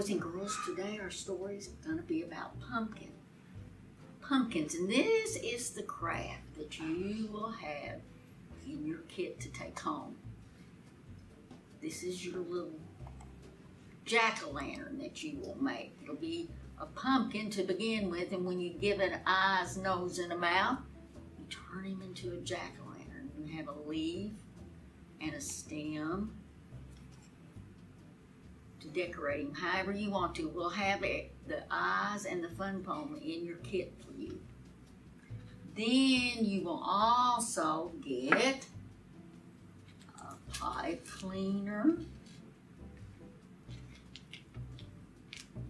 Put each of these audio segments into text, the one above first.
boys and girls, today our story is going to be about pumpkin. Pumpkins, and this is the craft that you will have in your kit to take home. This is your little jack-o'-lantern that you will make. It'll be a pumpkin to begin with, and when you give it eyes, nose, and a mouth, you turn him into a jack-o'-lantern. You have a leaf and a stem to decorate him however you want to. We'll have it, the eyes and the fun foam in your kit for you. Then you will also get a pipe cleaner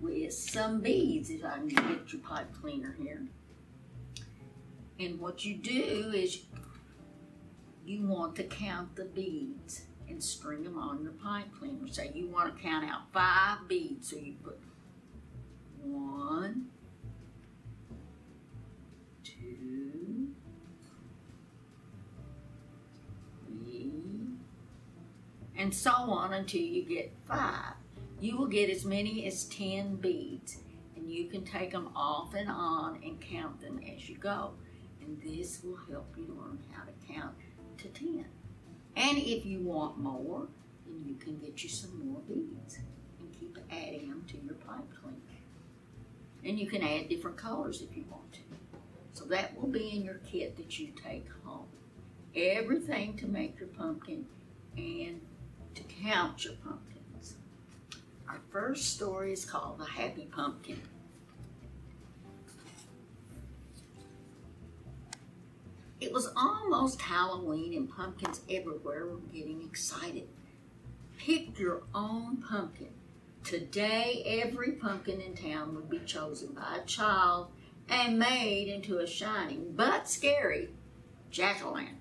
with some beads, if I can get your pipe cleaner here. And what you do is you want to count the beads and string them on your pipe cleaner. So you want to count out five beads. So you put one, two, three, and so on until you get five. You will get as many as 10 beads and you can take them off and on and count them as you go. And this will help you learn how to count to 10. And if you want more, then you can get you some more beads and keep adding them to your pipe cleaner. And you can add different colors if you want to. So that will be in your kit that you take home. Everything to make your pumpkin and to count your pumpkins. Our first story is called The Happy Pumpkin. It was almost Halloween and pumpkins everywhere were getting excited. Pick your own pumpkin. Today, every pumpkin in town would be chosen by a child and made into a shining but scary jack-o'-lantern.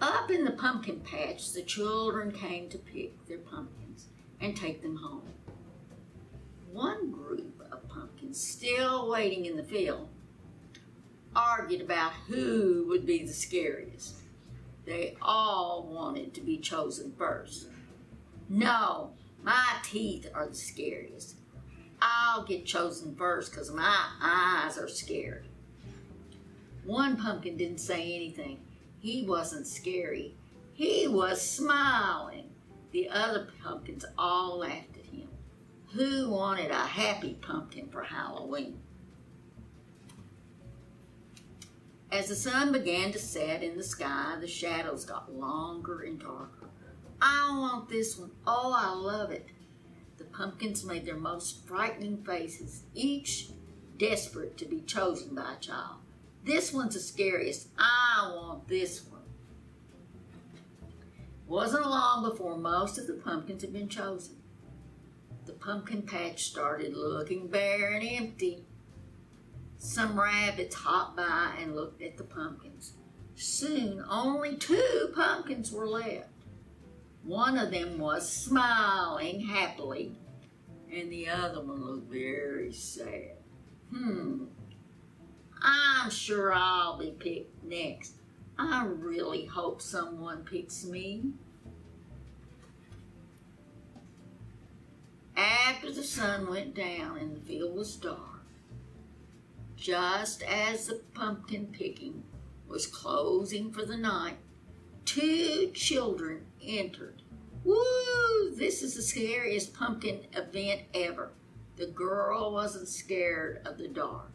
Up in the pumpkin patch, the children came to pick their pumpkins and take them home. One group of pumpkins still waiting in the field argued about who would be the scariest. They all wanted to be chosen first. No, my teeth are the scariest. I'll get chosen first because my eyes are scared. One pumpkin didn't say anything. He wasn't scary. He was smiling. The other pumpkins all laughed at him. Who wanted a happy pumpkin for Halloween? As the sun began to set in the sky, the shadows got longer and darker. I want this one. Oh, I love it. The pumpkins made their most frightening faces, each desperate to be chosen by a child. This one's the scariest. I want this one. It Wasn't long before most of the pumpkins had been chosen. The pumpkin patch started looking bare and empty. Some rabbits hopped by and looked at the pumpkins. Soon only two pumpkins were left. One of them was smiling happily, and the other one looked very sad. Hmm, I'm sure I'll be picked next. I really hope someone picks me. After the sun went down and the field was dark, just as the pumpkin picking was closing for the night, two children entered. Woo! This is the scariest pumpkin event ever. The girl wasn't scared of the dark.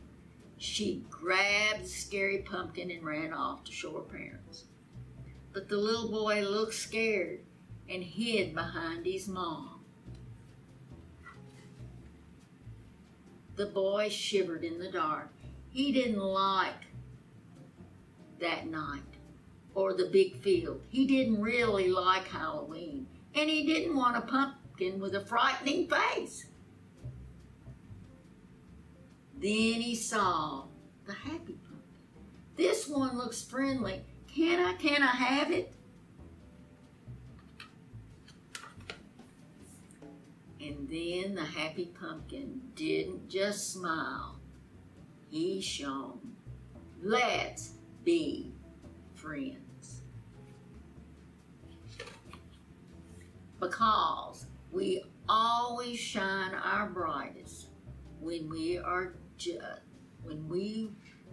She grabbed the scary pumpkin and ran off to show her parents. But the little boy looked scared and hid behind his mom. The boy shivered in the dark. He didn't like that night or the big field. He didn't really like Halloween. And he didn't want a pumpkin with a frightening face. Then he saw the happy pumpkin. This one looks friendly. Can I, can I have it? And then the happy pumpkin didn't just smile he shone. Let's be friends. Because we always shine our brightest when we are just when we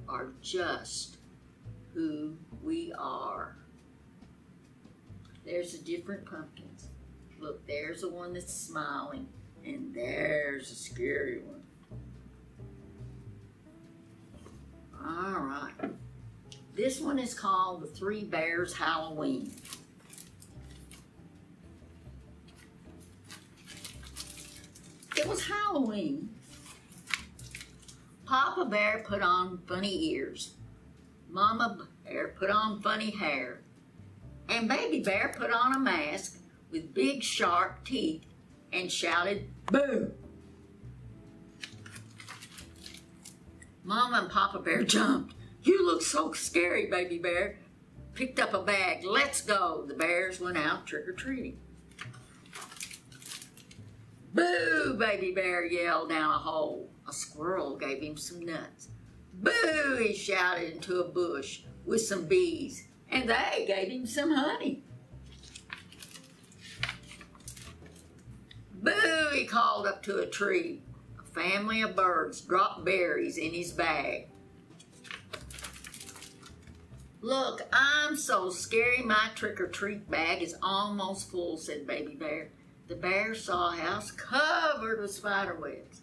are just who we are. There's the different pumpkins. Look, there's the one that's smiling, and there's a scary one. All right. This one is called the Three Bears Halloween. It was Halloween. Papa Bear put on funny ears. Mama Bear put on funny hair. And Baby Bear put on a mask with big sharp teeth and shouted, Boo! Mama and Papa Bear jumped. You look so scary, Baby Bear. Picked up a bag. Let's go. The bears went out trick or treating. Boo! Baby Bear yelled down a hole. A squirrel gave him some nuts. Boo! He shouted into a bush with some bees, and they gave him some honey. Boo! He called up to a tree. Family of birds dropped berries in his bag. Look, I'm so scary my trick or treat bag is almost full, said Baby Bear. The bear saw a house covered with spider webs.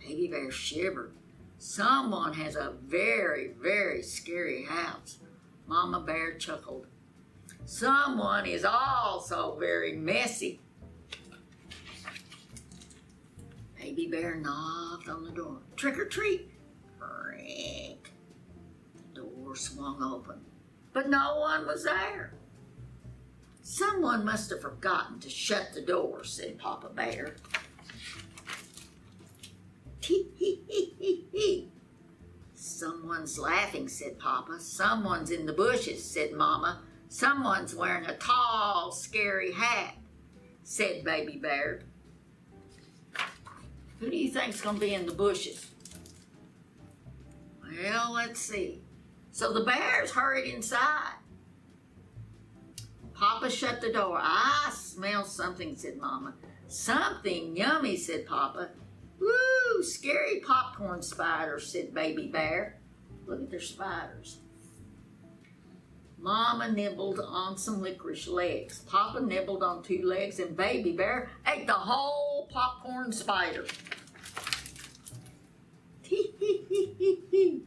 Baby Bear shivered. Someone has a very, very scary house. Mama Bear chuckled. Someone is also very messy. Baby Bear knocked on the door. Trick or treat. Creak. The door swung open, but no one was there. Someone must have forgotten to shut the door, said Papa Bear. Tee hee hee hee hee. Someone's laughing, said Papa. Someone's in the bushes, said Mama. Someone's wearing a tall, scary hat, said Baby Bear. Who do you think's going to be in the bushes? Well, let's see. So the bears hurried inside. Papa shut the door. I smell something, said Mama. Something yummy, said Papa. Woo, scary popcorn spiders, said Baby Bear. Look at their spiders. Mama nibbled on some licorice legs. Papa nibbled on two legs, and Baby Bear ate the whole popcorn spider.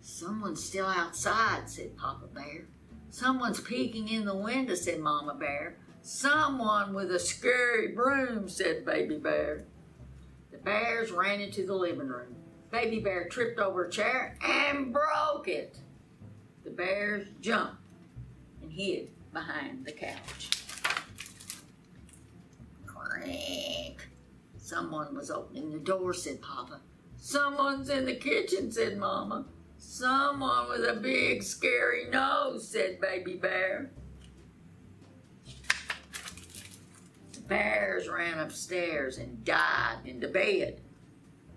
Someone's still outside, said Papa Bear. Someone's peeking in the window, said Mama Bear. Someone with a scary broom, said Baby Bear. The bears ran into the living room. Baby Bear tripped over a chair and broke it. The bears jumped and hid behind the couch. Crank. Someone was opening the door, said Papa. Someone's in the kitchen, said Mama. Someone with a big scary nose, said Baby Bear. The bears ran upstairs and dived into bed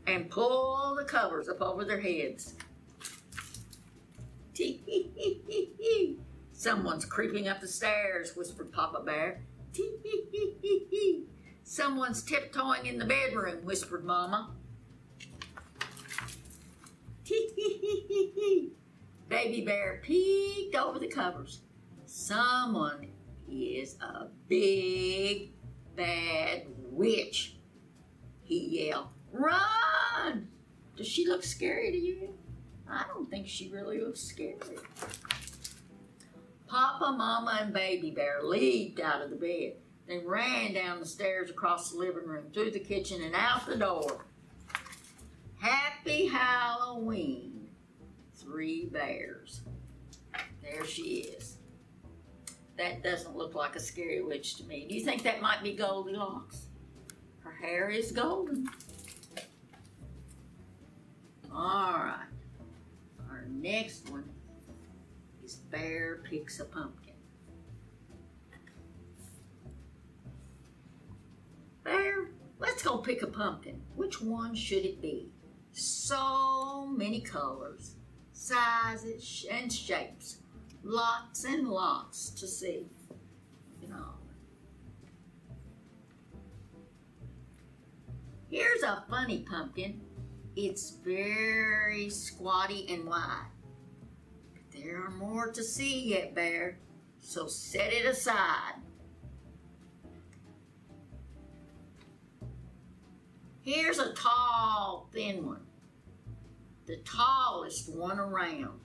and pulled the covers up over their heads. Tee hee hee hee hee. Someone's creeping up the stairs, whispered Papa Bear. Tee Someone's tiptoeing in the bedroom, whispered Mama. Baby Bear peeked over the covers. Someone is a big bad witch. He yelled, Run! Does she look scary to you? I don't think she really looks scary. Papa, Mama, and Baby Bear leaped out of the bed. They ran down the stairs across the living room, through the kitchen, and out the door. Happy Halloween, three bears. There she is. That doesn't look like a scary witch to me. Do you think that might be Goldilocks? Her hair is golden. All right. Our next one is Bear Picks a Pumpkin. Go pick a pumpkin. Which one should it be? So many colors, sizes, and shapes. Lots and lots to see. You know. Here's a funny pumpkin. It's very squatty and wide. But there are more to see yet, Bear, so set it aside. Here's a tall, thin one, the tallest one around.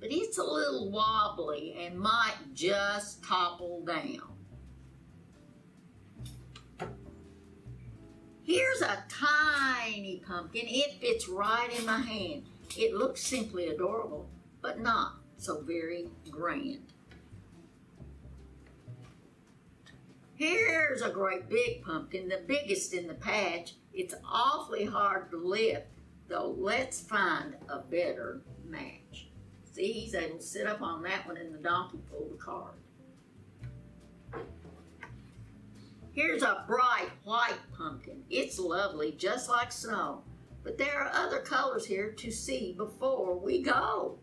But it's a little wobbly and might just topple down. Here's a tiny pumpkin. It fits right in my hand. It looks simply adorable, but not so very grand. Here's a great big pumpkin, the biggest in the patch. It's awfully hard to lift, though let's find a better match. See, he's able to sit up on that one and the donkey pull the cart. Here's a bright white pumpkin. It's lovely, just like snow. But there are other colors here to see before we go.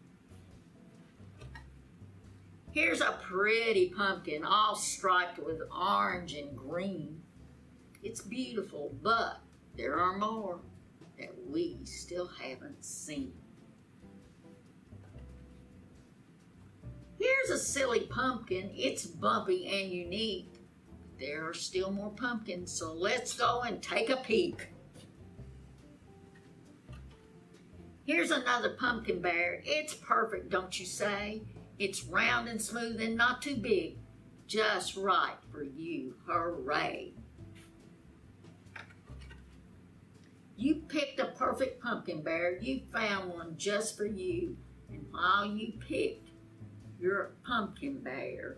Here's a pretty pumpkin, all striped with orange and green. It's beautiful, but there are more that we still haven't seen. Here's a silly pumpkin. It's bumpy and unique there are still more pumpkins, so let's go and take a peek. Here's another pumpkin bear. It's perfect, don't you say? It's round and smooth and not too big. Just right for you. Hooray. You picked a perfect pumpkin bear. You found one just for you. And while you picked your pumpkin bear,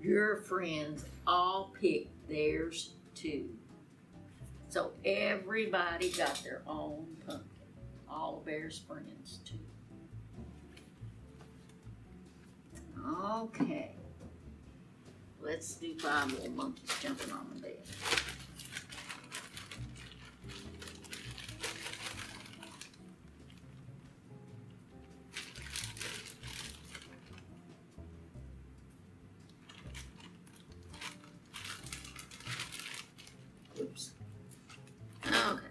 your friends all picked theirs too. So everybody got their own pumpkin. All Bear's friends too. Okay. Let's do five little monkeys jumping on the bed. Oops. Okay.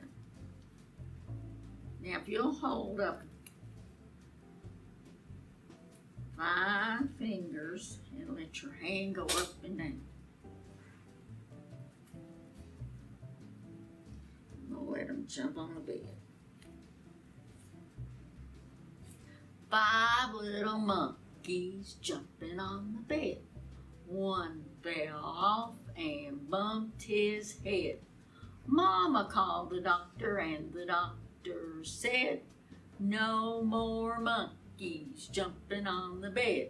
Now, if you'll hold up let your hand go up and down. We'll let them jump on the bed. Five little monkeys jumping on the bed. One fell off and bumped his head. Mama called the doctor, and the doctor said, No more monkeys jumping on the bed.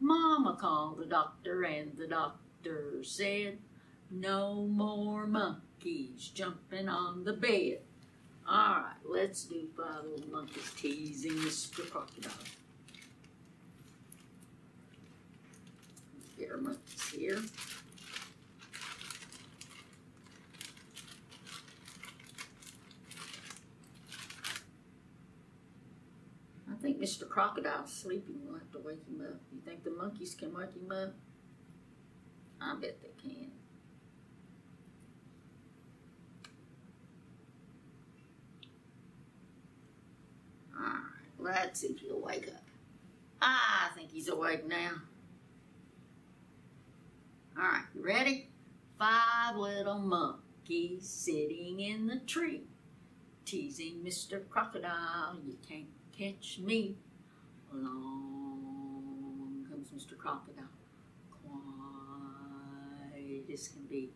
Mama called the doctor, and the doctor said, No more monkeys jumping on the bed. All right, let's do five little monkeys teasing Mr. Crocodile. Monkeys here. I think Mr. Crocodile's sleeping. We'll have to wake him up. You think the monkeys can wake him up? I bet they can. Alright, let's see if he'll wake up. Ah, I think he's awake now. Alright, you ready? Five little monkeys sitting in the tree, teasing Mr. Crocodile, you can't catch me. Along comes Mr. Crocodile, quiet as can be,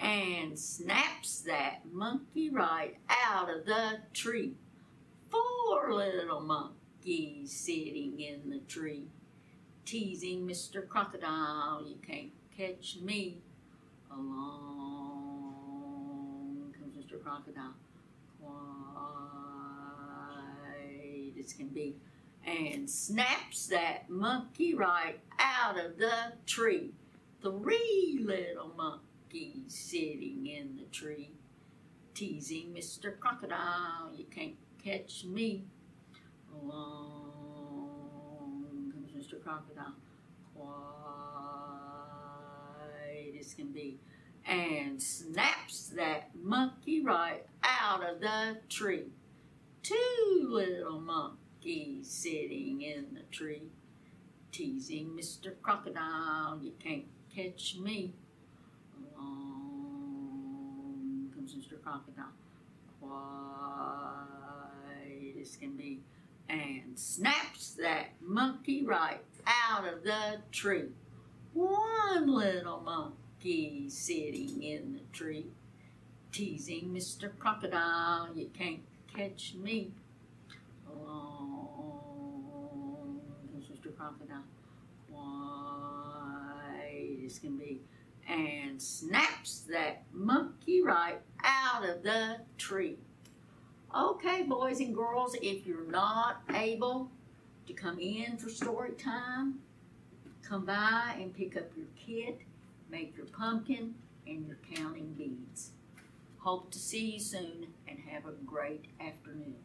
and snaps that monkey right out of the tree. Four little monkeys sitting in the tree, teasing Mr. Crocodile, you can't catch me. Along comes Mr. Crocodile, as can be, and snaps that monkey right out of the tree. Three little monkeys sitting in the tree, teasing Mr. Crocodile, you can't catch me. Along comes Mr. Crocodile, quiet as can be, and snaps that monkey right out of the tree. Two little monkeys sitting in the tree, teasing Mr. Crocodile, you can't catch me. Along comes Mr. Crocodile, quiet as can be, and snaps that monkey right out of the tree. One little monkey sitting in the tree, teasing Mr. Crocodile, you can't catch me. Along comes Mr. Crocodile, quiet as can be, and snaps that monkey right out of the tree. Okay, boys and girls, if you're not able to come in for story time, come by and pick up your kit, make your pumpkin and your counting beads. Hope to see you soon and have a great afternoon.